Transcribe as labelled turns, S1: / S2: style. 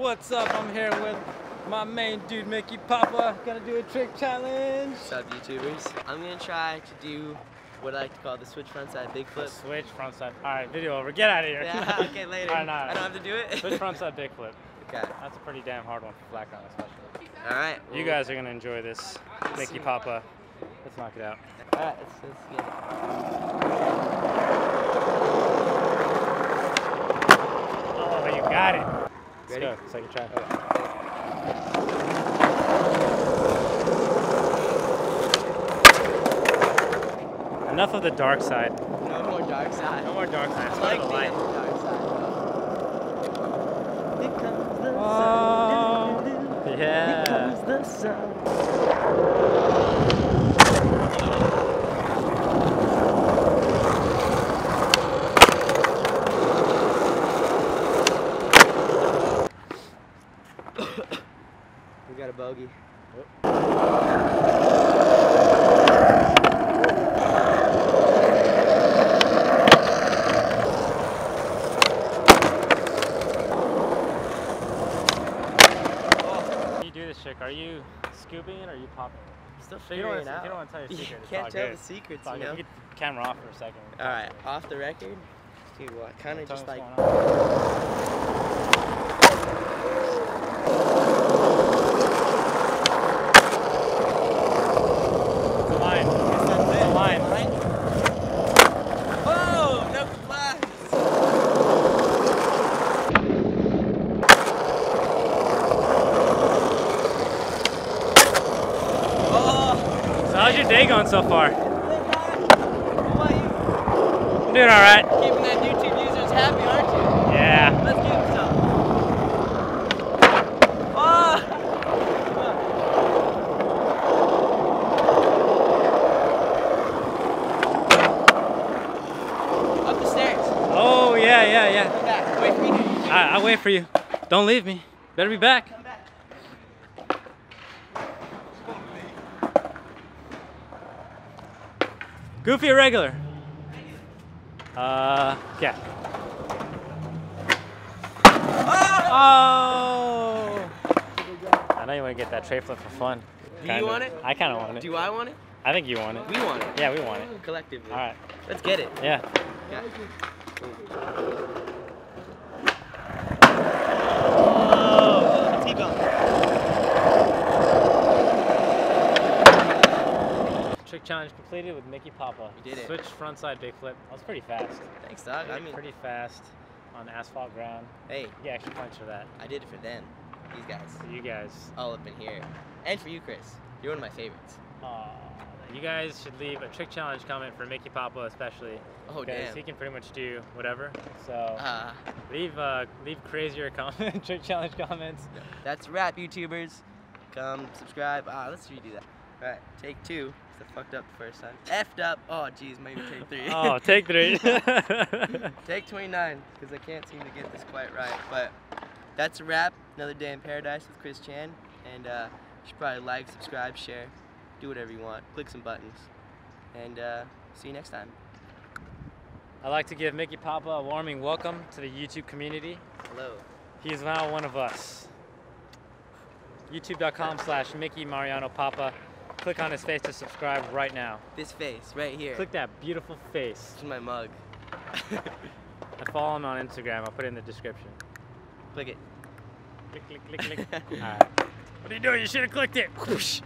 S1: What's up? I'm here with my main dude, Micky Papa. Gonna do a trick challenge.
S2: What's up, YouTubers? I'm gonna try to do what I like to call the switch frontside big flip.
S1: Switch frontside. All right, video over. Get out of here.
S2: Yeah, okay, later.
S1: All right.
S2: I don't have to do it?
S1: Switch frontside big flip.
S2: Okay.
S1: That's a pretty damn hard one for flat ground, especially.
S2: All right.
S1: You guys are gonna enjoy this. Micky Papa. Let's knock it out.
S2: All right, let's, let's get it.
S1: Oh, you got it. Let's
S2: Ready?
S1: go. Second try. Enough of the dark side.
S2: No more dark side.
S1: No more dark side.
S2: I like
S1: go to
S2: being
S1: the light.
S2: the dark side. Here comes the
S1: Oh,
S2: sun. Here
S1: yeah.
S2: comes the sun. Oh. Bogey.
S1: When you do this trick, are you scooping it or are you popping it?
S2: Still
S1: You don't
S2: figuring
S1: wanna-
S2: it out.
S1: you don't wanna tell your
S2: You
S1: secret, it's
S2: can't
S1: all
S2: tell
S1: good.
S2: the secrets, you know.
S1: Get the camera off for a second.
S2: All right, off the record. Dude, what? Kind of just like.
S1: what's going on. It's a line. It's a line.
S2: Oh, no flags. Oh,
S1: So how's your day going so far?
S2: How are you?
S1: I'm doing all right.
S2: Keeping that YouTube users happy, aren't you?
S1: Yeah.
S2: Let's give them some. Oh! Up the stairs.
S1: Oh yeah, yeah, yeah.
S2: Wait for me.
S1: I, I'll wait for you. Don't leave me. Better be back.
S2: Come back.
S1: Goofy or regular? Uh, yeah. Oh! I know you want to get that tre flip for fun.
S2: Do
S1: Kinda.
S2: you want it?
S1: I kind of want it.
S2: Do I want it?
S1: I think you want it.
S2: We want it.
S1: Yeah, we want it.
S2: Collectively.
S1: All right.
S2: Let's get it.
S1: Yeah.
S2: Yeah. Oh, T-bone.
S1: Trick challenge completed with Micky Papa.
S2: We did it.
S1: Switch frontside big flip. That was pretty fast.
S2: Thanks, dog. I mean,
S1: pretty fast on asphalt ground.
S2: hey,
S1: You get extra points for that.
S2: I did it for them. These guys.
S1: For you guys.
S2: All up in here. And for you, Chris. You're one of my favorites.
S1: Aw, you guys should leave a trick challenge comment for Micky Papa especially.
S2: Oh,
S1: because
S2: damn.
S1: he can pretty much do whatever. So
S2: Uh,
S1: leave uh, leave crazier comment trick challenge comments.
S2: that's wrap, YouTubers. Come subscribe. Ah, let's redo that. All right, take two. I fucked up the first time. Effed up. Oh, jeez, maybe take three.
S1: oh, take three.
S2: Take 29, because I can't seem to get this quite right. But that's a wrap. Another day in paradise with Chris Chann. And uh, you should probably like, subscribe, share, do whatever you want. Click some buttons. And uh, see you next time.
S1: I'd like to give Micky Papa a warming welcome to the YouTube community.
S2: Hello.
S1: He is now one of us. YouTube.com slash Micky Mariano Papa. Click on his face to subscribe right now.
S2: This face right here.
S1: Click that beautiful face.
S2: This my mug.
S1: And follow him on Instagram. I'll put it in the description.
S2: Click it.
S1: Click, click, click, click. All right. What are you doing? You should have clicked it. Whoosh.